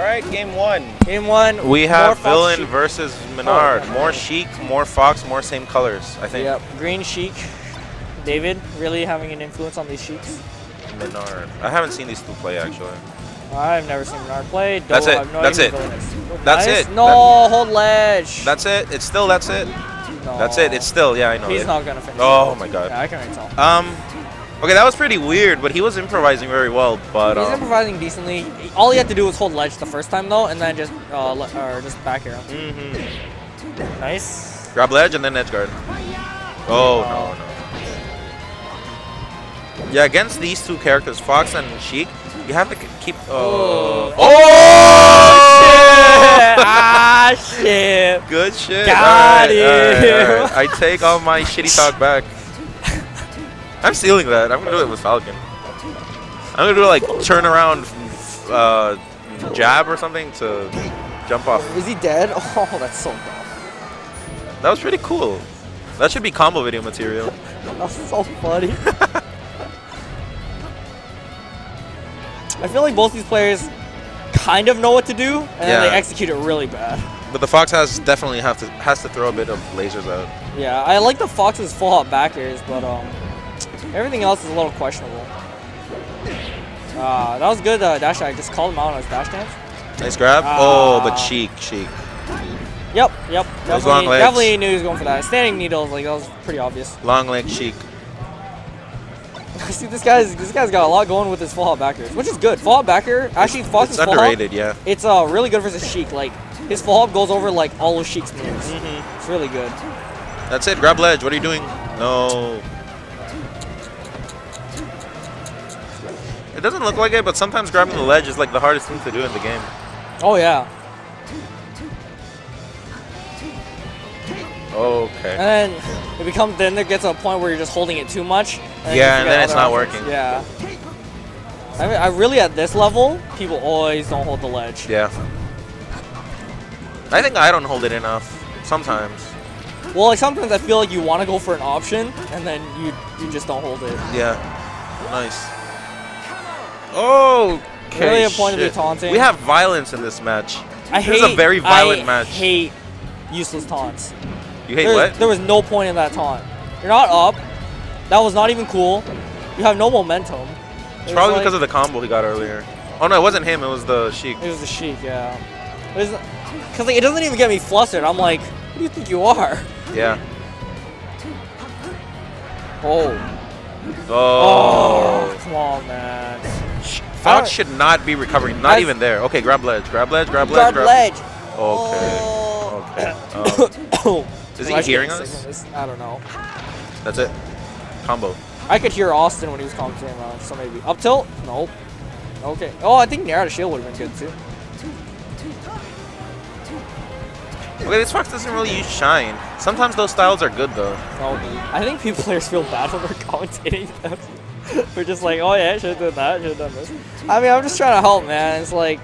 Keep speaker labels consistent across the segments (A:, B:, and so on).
A: All right, game one.
B: Game one.
A: We have Villain
B: Sheik.
A: versus Menard.
B: Oh,
A: more Sheik, more Fox, more same colors, I think.
B: Yep. Green Sheik. David really having an influence on these Sheiks.
A: Menard. I haven't seen these two play, actually.
B: I've never seen Menard play. Don't
A: That's it.
B: no
A: That's it.
B: who Villain is.
A: That's
B: Nice.
A: it.
B: No,
A: That-
B: hold ledge.
A: That's it. It's still, that's it.
B: no.
A: That's it. It's still, yeah, I know.
B: He's
A: it.
B: not gonna finish.
A: Oh
B: it.
A: my god.
B: Yeah, I can already tell.
A: Um, okay, that was pretty weird, but he was improvising very well. But
B: He's
A: um,
B: improvising decently. All he had to do was hold ledge the first time though, and then just uh, le- or just back air.
A: mhm.
B: Nice.
A: grab ledge and then edge guard. Oh no no. Yeah, against these two characters, Fox and Sheik, you have to keep.
B: Oh.
A: Oh. Oh!
B: ah shit.
A: Good shit.
B: Got
A: Alright, alright,
B: him.
A: alright. I take all my shitty talk back. I'm stealing that. I'm gonna do it with Falcon. I'm gonna do like turn around, uh, jab or something to jump off.
B: Is he dead? Oh, that's so dumb.
A: That was pretty cool. That should be combo video material.
B: That's so funny. I feel like both these players kind of know what to do, and then they execute it really bad.
A: But the Fox has definitely have to has to throw a bit of lasers out.
B: Yeah, I like the Fox's full hop back airs, but um, everything else is a little questionable. Uh, that was good, uh, dash. I just called him out on his dash dance.
A: Nice grab. oh, but. Sheik, Sheik.
B: Yep, yep.
A: Those long
B: Definitely,
A: legs.
B: definitely knew he was going for that. Standing needles, like that was pretty obvious.
A: Long leg Sheik.
B: See, this guy's this guy's got a lot going with his full hop back airs, which is good. Full hop back air, actually, Fox's
A: It's underrated, yeah.
B: it's uh really good versus Sheik. Like his full hop goes over like all of Sheik's moves.
A: Mm-hmm.
B: It's really good.
A: That's it. Grab ledge. What are you doing? No. It doesn't look like it, but sometimes grabbing the ledge is like the hardest thing to do in the game.
B: Oh yeah.
A: Okay.
B: And then it becomes then there gets to a point where you're just holding it too much.
A: Yeah,
B: And you
A: and then it's not
B: options.
A: working.
B: Yeah. I mean, I really at this level, people always don't hold the ledge.
A: Yeah. I think I don't hold it enough. Sometimes.
B: Well, like sometimes I feel like you want to go for an option, and then you you just don't hold it.
A: Yeah. Nice. Oh. Okay,
B: Really a point
A: shit.
B: taunting.
A: We have violence in this match.
B: I
A: This
B: hate.
A: is a very violent
B: I
A: match.
B: hate useless taunts.
A: You hate
B: there,
A: what?
B: There was no point in that taunt. You're not up. That was not even cool. You have no momentum.
A: It's probably because of the combo he got earlier. Oh no, it wasn't him. It was the Sheik.
B: It was the Sheik, yeah. Because like, it doesn't even get me flustered. I'm like, who do you think you are?
A: Yeah.
B: Oh.
A: Oh.
B: Oh, come on, man.
A: Fox
B: I-
A: should not be recovering. Not
B: I-
A: even there. Okay, grab ledge. Grab ledge. Grab ledge.
B: Guard ledge.
A: Okay.
B: Oh.
A: Okay. Um. Is he hearing us?
B: I don't know.
A: that's it. Combo.
B: I could hear Austin when he was commentating on, so maybe up tilt. Nope. Okay. Oh, I think Nair to shield would have been good too.
A: Okay, this Fox doesn't really use shine. Sometimes those styles are good though.
B: Oh, I think people players feel bad when we're commentating them. we're just like, oh yeah, should have done that, should have done this. I mean, I'm just trying to help, man. It's like,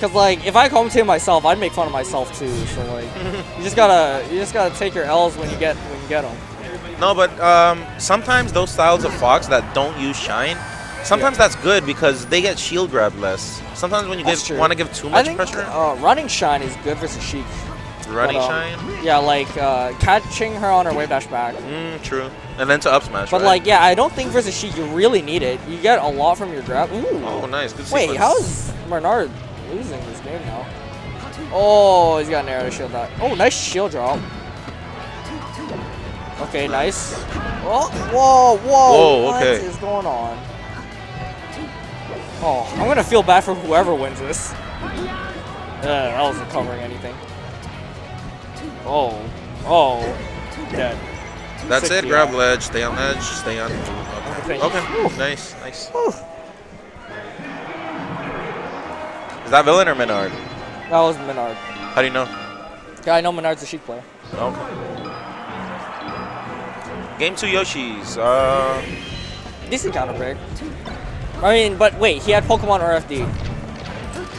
B: cause like if I commentate myself, I'd make fun of myself too. So like, you just gotta, you just gotta take your L's when you get when you get them.
A: No, but um, sometimes those styles of Fox that don't use shine, sometimes that's good because they get shield grab less. Sometimes when you give, want to give too
B: I
A: much
B: think
A: pressure,
B: uh, running shine is good versus Sheik.
A: Running
B: but, um,
A: shine.
B: Yeah, like uh, catching her on her wave dash back.
A: Mm, true. And then to up smash.
B: But
A: right?
B: like, yeah, I don't think versus Sheik you really need it. You get a lot from your grab. Ooh.
A: Oh, nice. Good
B: Wait,
A: sequence.
B: how is Menard losing this game now? Oh, he's got a Nair to shield that. Oh, nice shield drop. Okay, nice. Oh, whoa, whoa.
A: Whoa, okay.
B: What is going on? Oh, I'm gonna feel bad for whoever wins this. Uh, that wasn't covering anything. Oh, oh, dead.
A: That's
B: Sick
A: it. Grab
B: DI.
A: ledge. Stay on edge. Stay on.
B: Okay.
A: Okay. Nice. Nice. Is that villain or Menard?
B: That was Menard.
A: How do you know?
B: Yeah, I know Menard's a Sheik player.
A: Okay. Game two Yoshis. Uh,
B: Decent counter break. I mean, but wait, he had Pokemon RFD.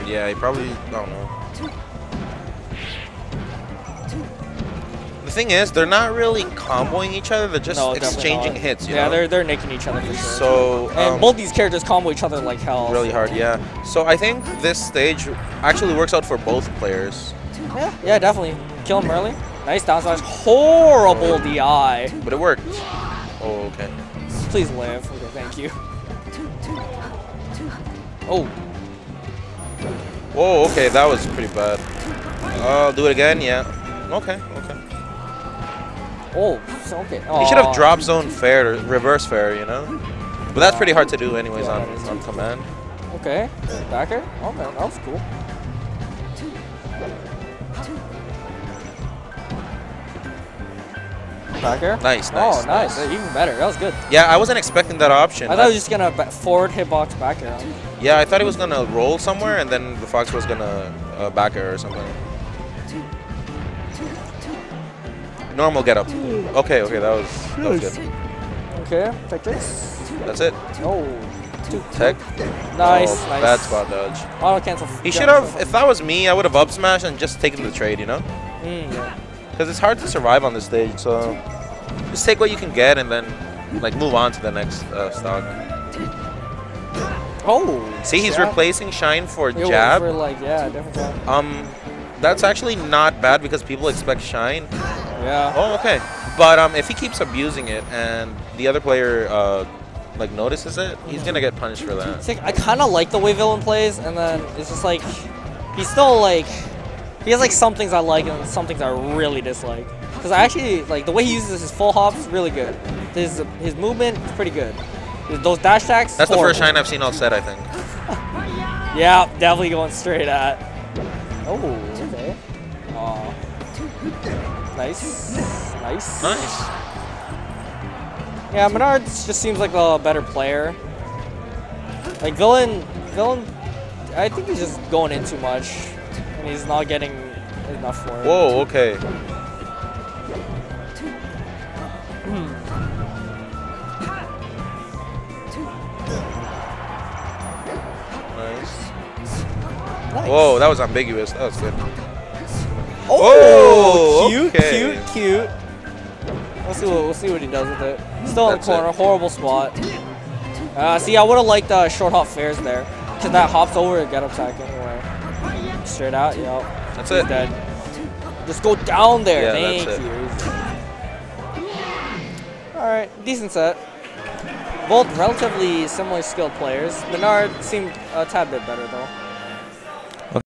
A: yeah, he probably. I don't know. The thing is, they're not really comboing each other. They're just
B: No,
A: exchanging hits. You
B: yeah,
A: know?
B: they're they're nicking each other for sure.
A: so
B: and
A: um,
B: both these characters combo each other like hell.
A: really hard. Yeah. So I think this stage actually works out for both players,
B: Yeah, yeah, definitely. Kill him early. Nice down slash. Horrible DI.
A: but it worked. Oh, okay.
B: Please live. Okay, thank you. Oh,
A: Whoa. Okay, that was pretty bad. I'll do it again. Yeah. Okay. Okay.
B: Oh, okay.
A: He should have drop zone fair, or reverse fair. You know. But that's pretty hard to do, anyways,
B: Yeah,
A: on, on command.
B: Okay, back air. Okay, that was cool. Back air.
A: Nice,
B: Oh,
A: nice,
B: nice.
A: nice.
B: Even better. That was good.
A: Yeah, I wasn't expecting that option.
B: I thought he was just gonna ba- forward hitbox back air.
A: Yeah, I thought he was gonna roll somewhere, and then the fox was gonna uh, back air or something. Normal get up. Okay, okay, that was that was good.
B: Okay, take this.
A: That's it.
B: Oh, two.
A: Tech.
B: Nice,
A: Oh,
B: nice.
A: Bad spot dodge.
B: Auto cancel.
A: He should have. If that was me, I would have up smashed and just taken the trade. You know,
B: Mm, yeah.
A: because it's hard to survive on this stage. So just take what you can get and then like move on to the next uh, stock.
B: Oh.
A: See, he's
B: jab.
A: replacing Shine for
B: Yeah,
A: jab.
B: For like, yeah.
A: Um, that's actually not bad because people expect Shine.
B: Yeah.
A: Oh, okay. But um, if he keeps abusing it and the other player uh, like notices it, he's gonna get punished for that.
B: Like, I kind of like the way Villain plays, and then it's just like he's still like he has like some things I like and some things I really dislike. Because I actually like the way he uses his full hops is really good. His his movement is pretty good. Those dash attacks.
A: That's the first
B: horrible.
A: Shine I've seen all set, I think.
B: Yeah, definitely going straight at. Oh, okay. Aw. Nice. Nice.
A: Nice.
B: Yeah, Menard just seems like a better player. Like villain, villain. I think he's just going in too much, and he's not getting enough for it.
A: Whoa. Okay. Hmm. Nice.
B: Nice.
A: Whoa, that was ambiguous. That was good.
B: Oh,
A: Oh,
B: cute,
A: okay.
B: cute, cute. We'll see what we'll see what he does with it. Still in
A: That's
B: the corner,
A: it.
B: horrible spot. Uh, see, I would have liked uh, short hop fairs there, cause that hops over a get up attack anyway. Straight out, yep.
A: That's
B: He's
A: it.
B: dead. Just go down there.
A: Yeah,
B: Thank
A: that's it.
B: you. All right, decent set. Both relatively similar skilled players. Menard seemed a tad bit better though.